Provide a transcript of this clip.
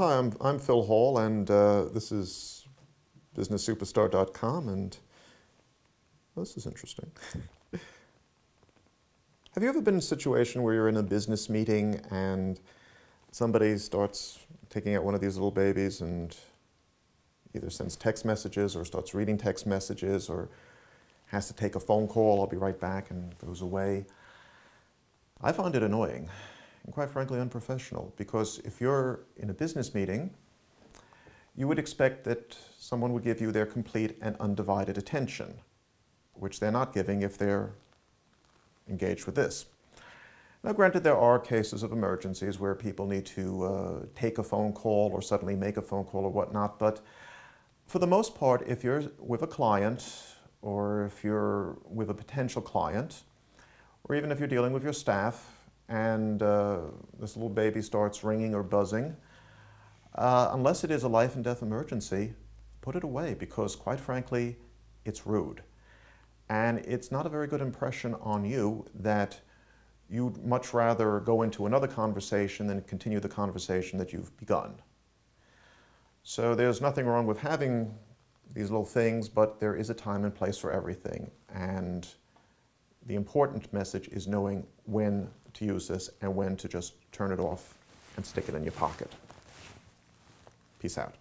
Hi, I'm, I'm Phil Hall, and uh, this is BusinessSuperstar.com, and this is interesting. Have you ever been in a situation where you're in a business meeting and somebody starts taking out one of these little babies and either sends text messages or starts reading text messages or has to take a phone call, I'll be right back, and goes away? I find it annoying and quite frankly unprofessional because if you're in a business meeting, you would expect that someone would give you their complete and undivided attention, which they're not giving if they're engaged with this. Now, granted, there are cases of emergencies where people need to uh, take a phone call or suddenly make a phone call or whatnot, but for the most part, if you're with a client or if you're with a potential client, or even if you're dealing with your staff and uh, this little baby starts ringing or buzzing, uh, unless it is a life and death emergency, put it away because, quite frankly, it's rude. And it's not a very good impression on you that you'd much rather go into another conversation than continue the conversation that you've begun. So there's nothing wrong with having these little things, but there is a time and place for everything. And the important message is knowing when to use this and when to just turn it off and stick it in your pocket. Peace out.